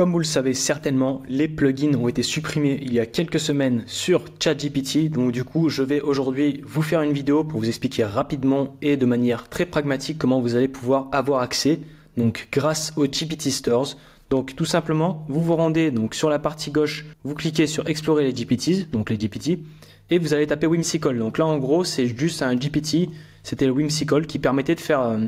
Comme vous le savez certainement, les plugins ont été supprimés il y a quelques semaines sur ChatGPT. Donc du coup, je vais aujourd'hui vous faire une vidéo pour vous expliquer rapidement et de manière très pragmatique comment vous allez pouvoir avoir accès donc grâce aux GPT Stores. Donc tout simplement, vous vous rendez donc sur la partie gauche, vous cliquez sur explorer les GPTs, donc les GPT, et vous allez taper Whimsical. Donc là en gros, c'est juste un GPT c'était le Whimsical qui permettait de faire euh,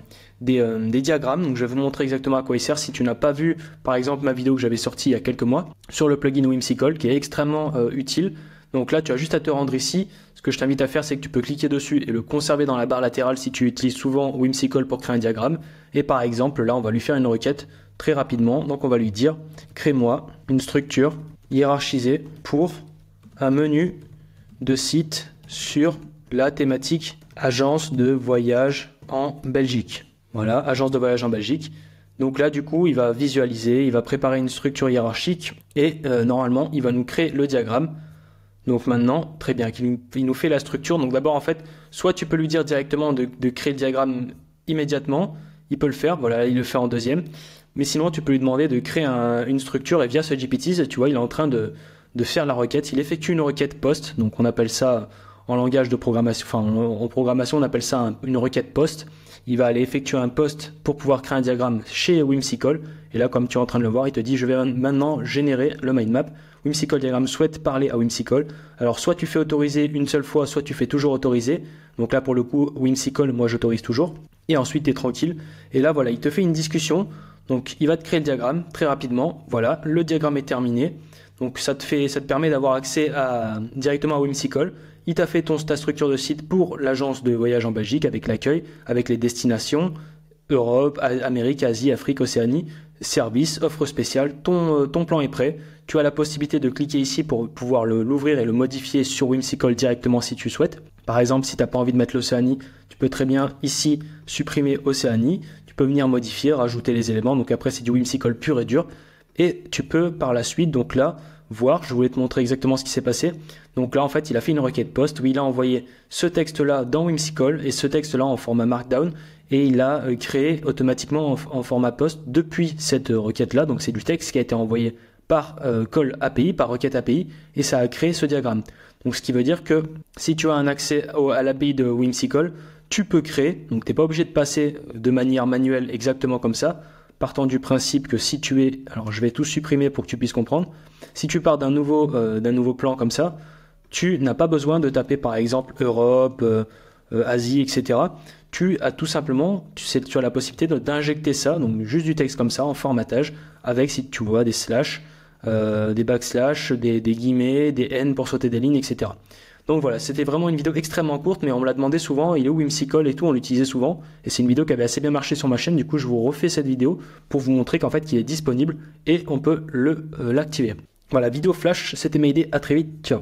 euh, des, diagrammes. Donc je vais vous montrer exactement à quoi il sert. Si tu n'as pas vu, par exemple, ma vidéo que j'avais sortie il y a quelques mois sur le plugin Whimsical, qui est extrêmement euh, utile. Donc là, tu as juste à te rendre ici. Ce que je t'invite à faire, c'est que tu peux cliquer dessus et le conserver dans la barre latérale si tu utilises souvent Whimsical pour créer un diagramme. Et par exemple, là, on va lui faire une requête très rapidement. Donc on va lui dire, crée-moi une structure hiérarchisée pour un menu de site sur la thématique agence de voyage en Belgique. Voilà, agence de voyage en Belgique. Donc là, du coup, il va visualiser, il va préparer une structure hiérarchique et euh, normalement, il va nous créer le diagramme. Donc maintenant, très bien, il nous fait la structure. Donc d'abord, en fait, soit tu peux lui dire directement de, créer le diagramme immédiatement, il peut le faire, voilà, il le fait en deuxième. Mais sinon, tu peux lui demander de créer une structure et via ce GPT, tu vois, il est en train de, de faire la requête. Il effectue une requête post, donc on appelle ça en langage de programmation, en, programmation on appelle ça une requête post. Il va aller effectuer un post pour pouvoir créer un diagramme chez Whimsical. Et là, comme tu es en train de le voir, il te dit je vais maintenant générer le mind map. Whimsical Diagram souhaite parler à Whimsical. Alors soit tu fais autoriser une seule fois, soit tu fais toujours autoriser. Donc là pour le coup, Whimsical, moi j'autorise toujours. Et ensuite tu es tranquille. Et là voilà, il te fait une discussion. Donc il va te créer le diagramme très rapidement. Voilà, le diagramme est terminé. Donc ça te fait, ça te permet d'avoir accès à, directement à Whimsical. Il t'a fait ton, ta structure de site pour l'agence de voyage en Belgique avec l'accueil, avec les destinations, Europe, Amérique, Asie, Afrique, Océanie, service, offre spéciale, ton, euh, ton plan est prêt. Tu as la possibilité de cliquer ici pour pouvoir l'ouvrir et le modifier sur Whimsical directement si tu souhaites. Par exemple, si tu n'as pas envie de mettre l'Océanie, tu peux très bien ici supprimer Océanie. Tu peux venir modifier, rajouter les éléments. Donc après, c'est du Whimsical pur et dur. Et tu peux par la suite, donc là, voir. Je voulais te montrer exactement ce qui s'est passé. Donc là, en fait, il a fait une requête post où il a envoyé ce texte-là dans Whimsical et ce texte-là en format Markdown et il a euh, créé automatiquement en, format post depuis cette euh, requête-là. Donc c'est du texte qui a été envoyé par euh, call API, par requête API et ça a créé ce diagramme. Donc ce qui veut dire que si tu as un accès à l'API de Whimsical, tu peux créer. Donc tu n'es pas obligé de passer de manière manuelle exactement comme ça partant du principe que si tu es, alors je vais tout supprimer pour que tu puisses comprendre, si tu pars d'un nouveau, euh, plan comme ça, tu n'as pas besoin de taper par exemple Europe, euh, euh, Asie, etc. Tu as tout simplement, tu, sais, tu as la possibilité d'injecter ça, donc juste du texte comme ça en formatage, avec si tu vois des slash, des backslash, des, des guillemets, des n pour sauter des lignes, etc. Donc voilà, c'était vraiment une vidéo extrêmement courte, mais on me l'a demandé souvent, il est où Whimsical et tout, on l'utilisait souvent, et c'est une vidéo qui avait assez bien marché sur ma chaîne, du coup je vous refais cette vidéo pour vous montrer qu'en fait il est disponible et on peut euh, l'activer. Voilà, vidéo flash, c'était Mayday, à très vite, ciao